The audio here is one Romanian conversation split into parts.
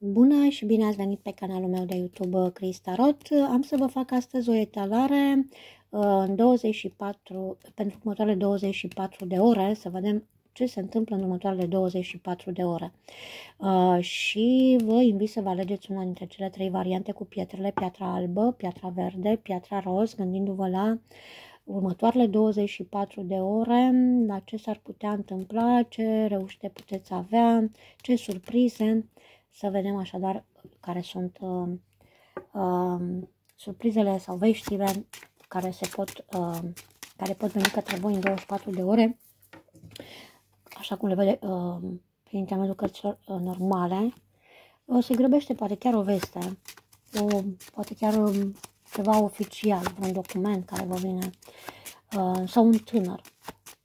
Bună și bine ați venit pe canalul meu de YouTube Cris Tarot. Am să vă fac astăzi o etalare uh, în 24, pentru următoarele 24 de ore, să vedem ce se întâmplă în următoarele 24 de ore. Uh, și vă invit să vă alegeți una dintre cele trei variante cu pietrele, piatra albă, piatra verde, piatra roz, gândindu-vă la următoarele 24 de ore, la ce s-ar putea întâmpla, ce reușite puteți avea, ce surprize. Să vedem așadar care sunt uh, uh, surprizele sau veștile care, se pot, uh, care pot veni către voi în 24 de ore, așa cum le vede uh, prin intermediul cărților uh, normale. Uh, se grăbește poate chiar o veste, o, poate chiar um, ceva oficial, un document care vă vine, uh, sau un tânăr.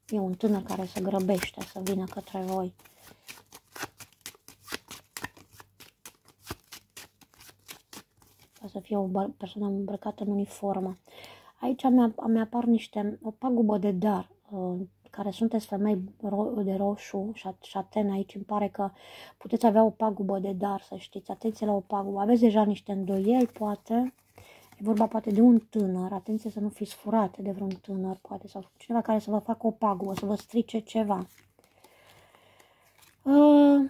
E un tânăr care se grăbește să vină către voi. Să fie o persoană îmbrăcată în uniformă. Aici mi apar niște, o pagubă de dar, uh, care sunteți femei de roșu și șaten aici, îmi pare că puteți avea o pagubă de dar, să știți, atenție la o pagubă. Aveți deja niște îndoieli, poate, e vorba poate de un tânăr, atenție să nu fiți furate de vreun tânăr, poate, sau cineva care să vă facă o pagubă, să vă strice ceva. Uh,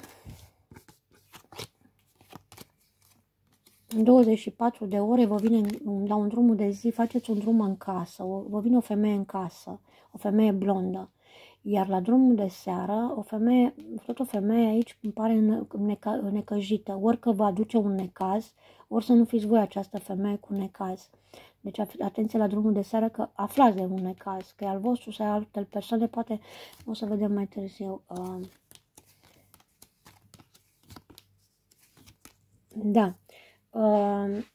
în 24 de ore vă vine la un drum de zi, faceți un drum în casă, vă vine o femeie în casă, o femeie blondă. Iar la drumul de seară, o femeie, tot o femeie aici îmi pare necăjită, ori că vă aduce un necaz, ori să nu fiți voi această femeie cu necaz. Deci atenție la drumul de seară că aflați de un necaz, că e al vostru sau al altă persoane, poate o să vedem mai târziu. Uh, da. Uh,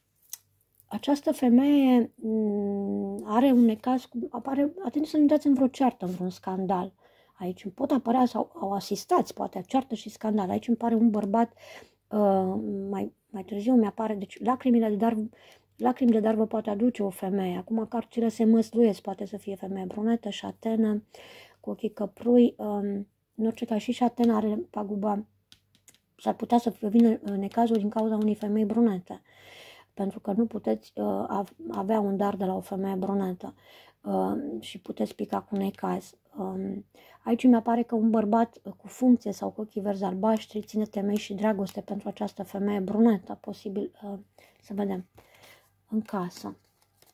această femeie uh, are un necaz, apare, atenție să nu dați în vreo ceartă, în vreun scandal. Aici pot apărea sau au asistați, poate, ceartă și scandal. Aici îmi pare un bărbat, uh, mai, mai târziu mi apare, deci lacrimile de dar, lacrimi de dar vă poate aduce o femeie. Acum carțile se măsluiesc, poate să fie femeie brunetă, șatenă, cu ochii căprui. Um, în orice caz și șatena are paguba s-ar putea să vină necazul din cauza unei femei brunete, pentru că nu puteți uh, avea un dar de la o femeie brunetă uh, și puteți pica cu necaz. Um, aici mi apare că un bărbat cu funcție sau cu ochii verzi albaștri ține temei și dragoste pentru această femeie brunetă, posibil uh, să vedem în casă.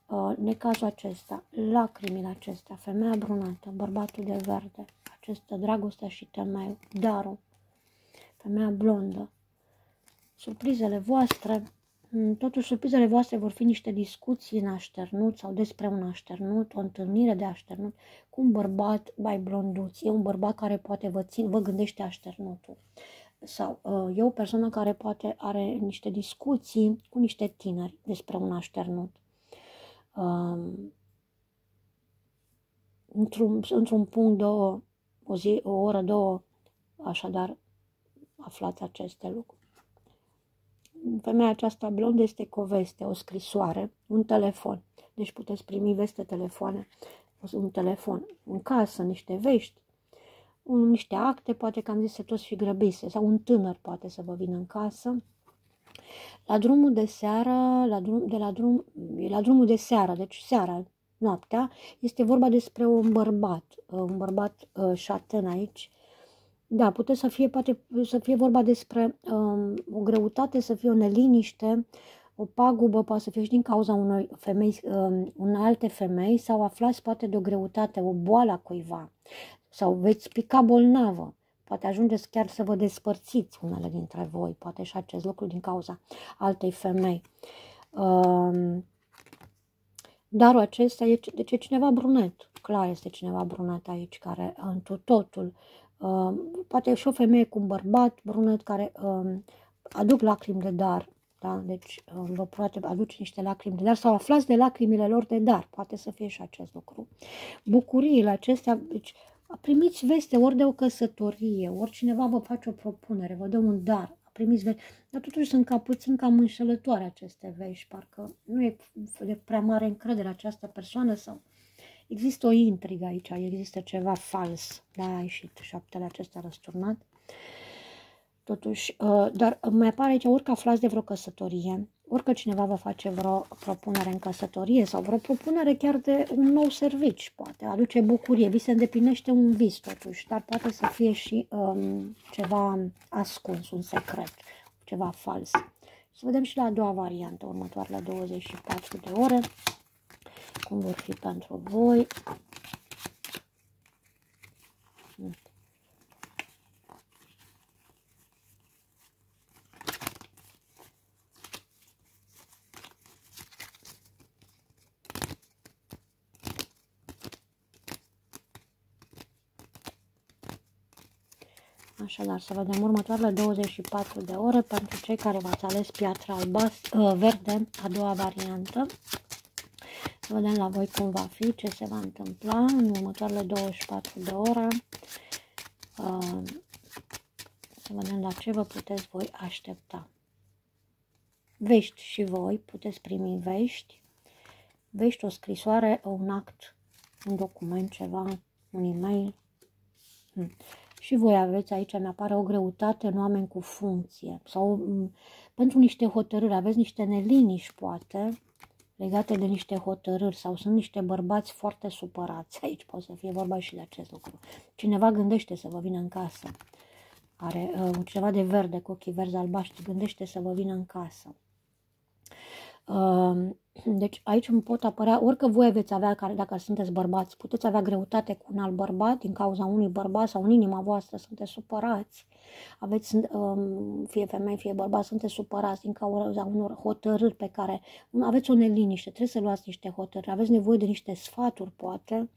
Uh, necazul acesta, lacrimile acestea, femeia brunată, bărbatul de verde, acestă dragoste și temeiul, darul, femeia blondă. Surprizele voastre, mm, totuși surprizele voastre vor fi niște discuții în așternut sau despre un așternut, o întâlnire de așternut cu un bărbat mai blonduț. E un bărbat care poate vă, țin, vă gândește așternutul. Sau uh, e o persoană care poate are niște discuții cu niște tineri despre un așternut. Uh, într-un, într-un punct, două, o zi, o oră, două, așadar aflați aceste lucruri. Femeia aceasta blondă este cu o veste, o scrisoare, un telefon. Deci puteți primi veste telefoane, un telefon în casă, niște vești, un, niște acte, poate că am zis să toți fi grăbise, sau un tânăr poate să vă vină în casă. La drumul de seară, la drum, de la, drum, la drumul de seară, deci seara, noaptea, este vorba despre un bărbat, un bărbat uh, șaten aici, da, puteți să fie, poate să fie vorba despre um, o greutate, să fie o neliniște, o pagubă, poate să fie și din cauza unei femei, um, unei alte femei sau aflați poate de o greutate, o boală a cuiva sau veți pica bolnavă. Poate ajungeți chiar să vă despărțiți unele dintre voi, poate și acest lucru din cauza altei femei. Um, darul acesta e, deci e cineva brunet, clar este cineva brunet aici, care întru totul Uh, poate și o femeie cu un bărbat brunet care uh, aduc lacrimi de dar, da? deci uh, vă poate aduce niște lacrimi de dar sau aflați de lacrimile lor de dar, poate să fie și acest lucru. Bucuriile acestea, deci primiți veste ori de o căsătorie, ori cineva vă face o propunere, vă dă un dar, primiți veste, dar totuși sunt ca puțin cam înșelătoare aceste vești, parcă nu e de prea mare încredere această persoană sau Există o intrigă aici, există ceva fals. Da, a ieșit șaptele acesta răsturnat. totuși, uh, dar mai apare aici orică aflați de vreo căsătorie, orică cineva vă face vreo propunere în căsătorie sau vreo propunere chiar de un nou servici, poate aduce bucurie, vi se îndeplinește un vis totuși, dar poate să fie și um, ceva ascuns, un secret, ceva fals. Să vedem și la a doua variantă, următoarele 24 de ore, cum vor fi pentru voi. Așadar, să vedem următoarele 24 de ore pentru cei care v-ați ales piatra albastră, uh, verde, a doua variantă. Să vedem la voi cum va fi, ce se va întâmpla în următoarele 24 de ore. Uh, să vedem la ce vă puteți voi aștepta. Vești și voi, puteți primi vești. Vești, o scrisoare, un act, un document, ceva, un e-mail. Hmm și voi aveți aici, mi apare o greutate în oameni cu funcție sau pentru niște hotărâri, aveți niște neliniști poate legate de niște hotărâri sau sunt niște bărbați foarte supărați. Aici poate să fie vorba și de acest lucru. Cineva gândește să vă vină în casă. Are uh, ceva de verde cu ochii verzi albaștri, gândește să vă vină în casă. Uh, deci aici îmi pot apărea, orică voi veți avea, care dacă sunteți bărbați, puteți avea greutate cu un alt bărbat din cauza unui bărbat sau în inima voastră sunteți supărați. Aveți, um, fie femei, fie bărbați, sunteți supărați din cauza unor hotărâri pe care aveți o neliniște, trebuie să luați niște hotărâri, aveți nevoie de niște sfaturi, poate,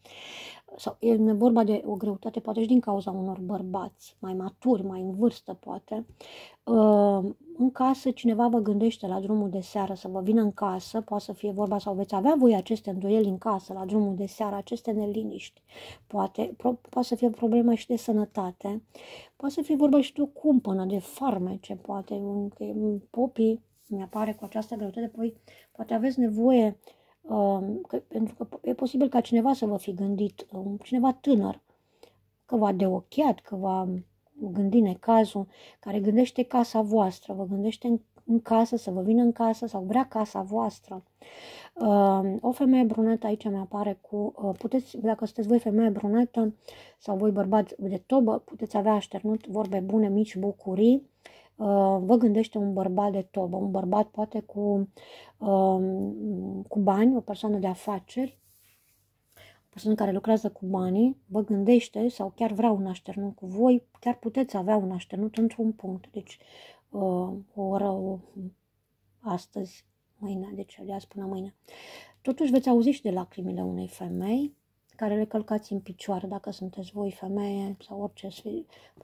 sau e vorba de o greutate, poate și din cauza unor bărbați mai maturi, mai în vârstă, poate. Uh, în casă cineva vă gândește la drumul de seară să vă vină în casă, poate să fie vorba sau veți avea voi aceste îndoieli în casă la drumul de seară, aceste neliniști. Poate, pro, poate să fie problemă și de sănătate, poate să fie vorba și de o cumpănă, de farmece, poate un, un popii mi apare cu această greutate, păi poate aveți nevoie, uh, că, pentru că e posibil ca cineva să vă fi gândit, uh, cineva tânăr, că v-a deocheat, că v-a gândi necazul, care gândește casa voastră, vă gândește în, în casă, să vă vină în casă sau vrea casa voastră. Uh, o femeie brunetă aici mi apare cu, uh, puteți, dacă sunteți voi femeie brunetă sau voi bărbați de tobă, puteți avea așternut vorbe bune, mici bucurii, uh, vă gândește un bărbat de tobă, un bărbat poate cu, uh, cu bani, o persoană de afaceri, persoană care lucrează cu banii, vă gândește sau chiar vrea un așternut cu voi, chiar puteți avea un așternut într-un punct. Deci uh, o oră o, astăzi, mâine, deci de azi până mâine. Totuși veți auzi și de lacrimile unei femei care le călcați în picioare dacă sunteți voi femeie sau orice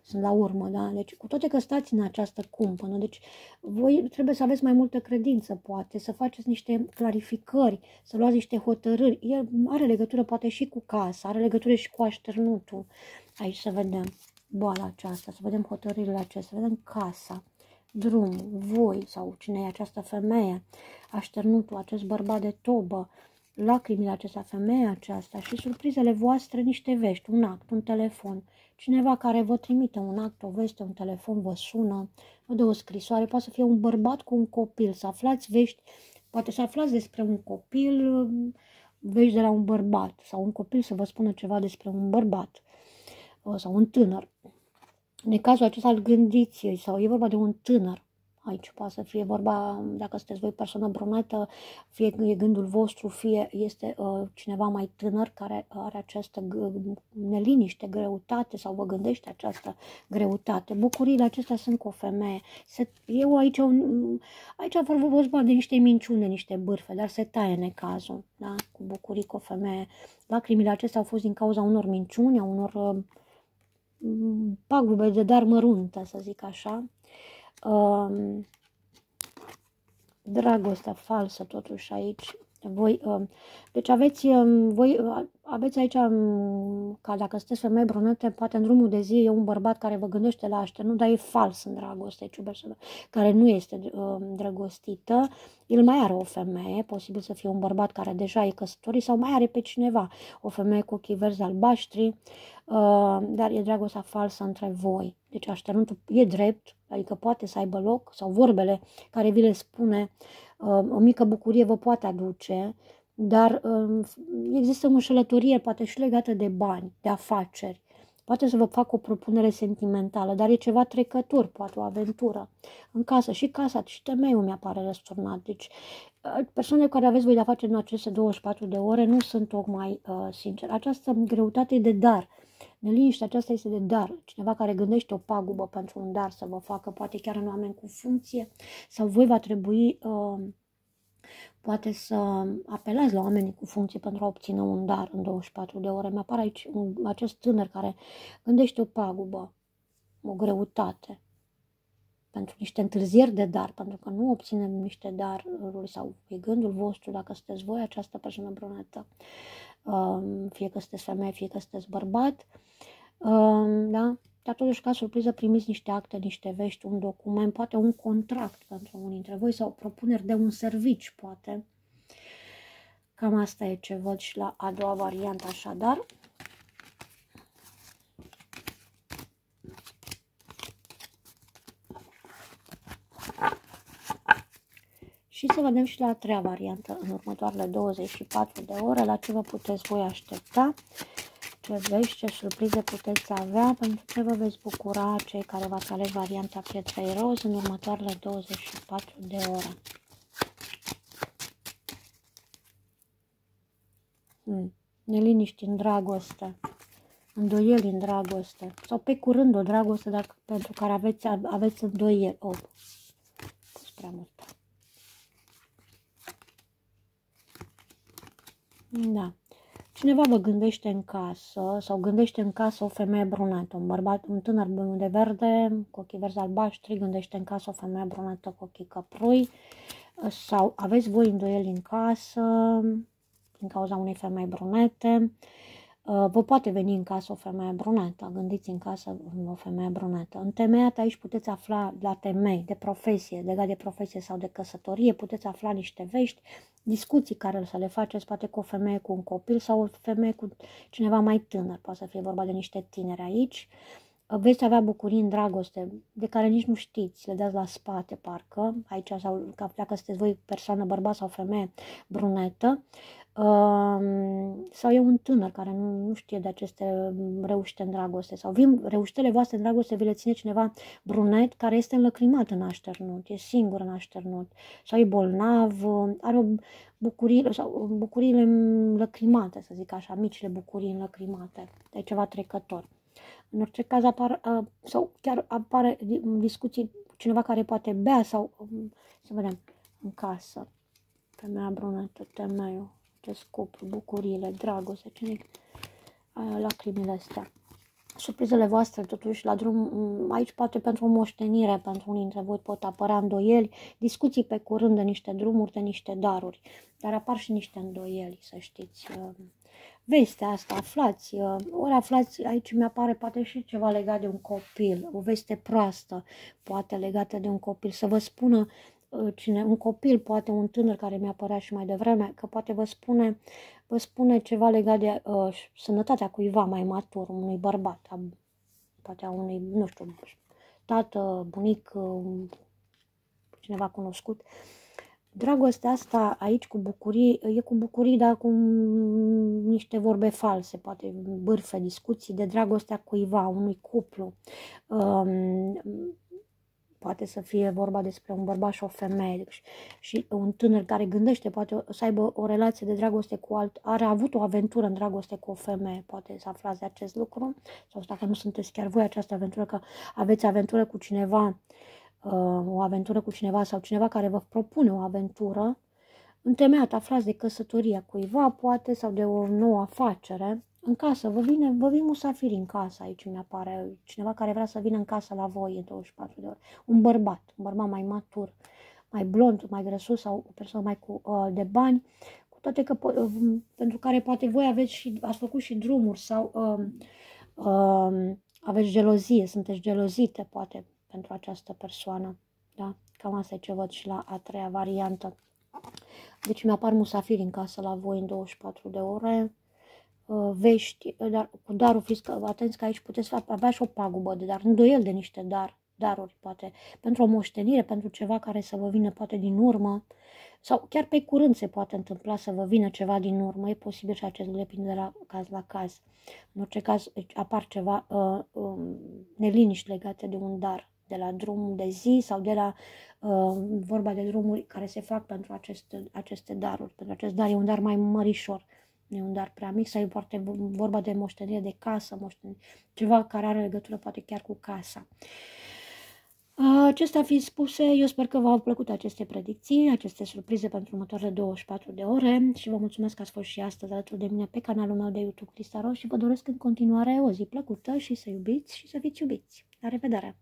sunt la urmă, da? Deci cu toate că stați în această cumpănă, deci voi trebuie să aveți mai multă credință, poate, să faceți niște clarificări, să luați niște hotărâri. El are legătură poate și cu casa, are legătură și cu așternutul. Aici să vedem boala aceasta, să vedem hotărârile acestea, să vedem casa, drum, voi sau cine e această femeie, așternutul, acest bărbat de tobă, lacrimile acestea, femeia aceasta și surprizele voastre niște vești, un act, un telefon, cineva care vă trimite un act, o veste, un telefon, vă sună, vă dă o scrisoare, poate să fie un bărbat cu un copil, să aflați vești, poate să aflați despre un copil, vești de la un bărbat sau un copil să vă spună ceva despre un bărbat sau un tânăr. În cazul acesta îl gândiți sau e vorba de un tânăr Aici poate să fie vorba, dacă sunteți voi persoană brunetă, fie e gândul vostru, fie este uh, cineva mai tânăr care are această neliniște, greutate sau vă gândește această greutate. Bucuriile acestea sunt cu o femeie. Se, eu aici, un, aici vorba de niște minciune, niște bârfe, dar se taie necazul, da? cu bucurii cu o femeie. Lacrimile acestea au fost din cauza unor minciuni, a unor uh, pagube de dar măruntă, să zic așa um, dragostea falsă totuși aici, Voi, uh, deci aveți, um, voi uh, aveți aici, um, ca dacă sunteți femei brunete, poate în drumul de zi e un bărbat care vă gândește la nu, dar e fals în dragoste, ciuberșă, care nu este um, drăgostită. El mai are o femeie, posibil să fie un bărbat care deja e căsătorit sau mai are pe cineva, o femeie cu ochii verzi albaștri, uh, dar e dragostea falsă între voi. Deci așternuntul e drept, adică poate să aibă loc, sau vorbele care vi le spune, o mică bucurie vă poate aduce, dar um, există o înșelătorie, poate și legată de bani, de afaceri. Poate să vă fac o propunere sentimentală, dar e ceva trecător, poate o aventură. În casă, și casa, și temeiul mi-apare răsturnat. Deci, uh, persoanele care aveți voi de-a face în aceste 24 de ore nu sunt tocmai uh, sincere. Această greutate e de dar. Neliniștea aceasta este de dar. Cineva care gândește o pagubă pentru un dar să vă facă, poate chiar în oameni cu funcție, sau voi va trebui uh, poate să apelați la oamenii cu funcție pentru a obține un dar în 24 de ore. Mi-apare aici un, acest tânăr care gândește o pagubă, o greutate pentru niște întârzieri de dar, pentru că nu obținem niște daruri sau e gândul vostru dacă sunteți voi această persoană brunetă, um, fie că sunteți femeie, fie că sunteți bărbat, um, da? Dar totuși, ca surpriză, primiți niște acte, niște vești, un document, poate un contract pentru unii dintre voi sau propuneri de un servici, poate. Cam asta e ce văd și la a doua variantă, așadar. Și să vedem și la a treia variantă în următoarele 24 de ore, la ce vă puteți voi aștepta ce vești, ce surprize puteți avea, pentru ce vă veți bucura cei care v-ați ales varianta pietrei roz în următoarele 24 de ore. Hmm. Neliniști în dragoste, îndoieli în dragoste, sau pe curând o dragoste, dar pentru care aveți, aveți îndoieli. Oh, prea mult. Da. Cineva vă gândește în casă sau gândește în casă o femeie brunată, un bărbat, un tânăr de verde cu ochii verzi albaștri, gândește în casă o femeie brunată cu ochii căprui sau aveți voi îndoieli în casă din cauza unei femei brunete Uh, vă poate veni în casă o femeie brunetă, gândiți în casă o femeie brunetă. În temeiat aici puteți afla la temei de profesie, legat de profesie sau de căsătorie, puteți afla niște vești, discuții care să le faceți poate cu o femeie cu un copil sau o femeie cu cineva mai tânăr, poate să fie vorba de niște tineri aici. Uh, veți avea bucurii în dragoste de care nici nu știți, le dați la spate parcă, aici sau dacă sunteți voi persoană, bărbat sau femeie brunetă, sau e un tânăr care nu, nu știe de aceste reușite în dragoste sau vin reușitele voastre în dragoste vi le ține cineva brunet care este înlăcrimat în așternut, e singur în așternut sau e bolnav, are o bucurie sau bucuriile înlăcrimate, să zic așa, micile bucurii înlăcrimate, e ceva trecător. În orice caz apar, sau chiar apare discuții cu cineva care poate bea sau, să vedem, în casă, femeia brunetă, temeiul, acest cuplu, bucuriile, dragoste, cine lacrimile astea. Surprizele voastre, totuși, la drum, aici poate pentru o moștenire, pentru unii dintre voi pot apărea îndoieli, discuții pe curând de niște drumuri, de niște daruri, dar apar și niște îndoieli, să știți. Vestea asta, aflați, ori aflați, aici mi-apare poate și ceva legat de un copil, o veste proastă, poate legată de un copil, să vă spună Uh, cine, un copil, poate un tânăr care mi-a apărat și mai devreme, că poate vă spune, vă spune ceva legat de uh, sănătatea cuiva mai matur, unui bărbat, a, poate a unui, nu știu, tată, bunic, uh, cineva cunoscut. Dragostea asta aici cu bucurii, e cu bucurii, dar cu niște vorbe false, poate bârfe, discuții de dragostea cuiva, unui cuplu. Um, poate să fie vorba despre un bărbat și o femeie deci, și un tânăr care gândește poate să aibă o relație de dragoste cu alt, are avut o aventură în dragoste cu o femeie, poate să aflați de acest lucru sau dacă nu sunteți chiar voi această aventură, că aveți aventură cu cineva, uh, o aventură cu cineva sau cineva care vă propune o aventură, întemeiat aflați de căsătoria cuiva, poate, sau de o nouă afacere, în casă, vă, vine, vă vin musafiri în casă, aici mi apare cineva care vrea să vină în casă la voi în 24 de ore. Un bărbat, un bărbat mai matur, mai blond, mai grăsus sau o persoană mai cu, uh, de bani, cu toate că, pentru care poate voi aveți și, ați făcut și drumuri sau uh, uh, aveți gelozie, sunteți gelozite poate pentru această persoană. Da? Cam asta e ce văd și la a treia variantă. Deci mi-apar musafiri în casă la voi în 24 de ore, uh, vești, dar cu darul fiți atenți că aici puteți avea și o pagubă de dar, îndoiel de niște dar, daruri, poate, pentru o moștenire, pentru ceva care să vă vină poate din urmă, sau chiar pe curând se poate întâmpla să vă vină ceva din urmă, e posibil și acest depinde de la caz la caz. În orice caz deci, apar ceva uh, uh, neliniști legate de un dar, de la drum de zi sau de la uh, vorba de drumuri care se fac pentru aceste, aceste daruri. Pentru acest dar e un dar mai mărișor, nu e un dar prea mic sau e foarte vorba de moștenire de casă, moștenire, ceva care are legătură poate chiar cu casa. Acestea fiind spuse, eu sper că v-au plăcut aceste predicții, aceste surprize pentru următoarele 24 de ore și vă mulțumesc că ați fost și astăzi alături de mine pe canalul meu de YouTube Cristaro și vă doresc în continuare o zi plăcută și să iubiți și să fiți iubiți. La revedere!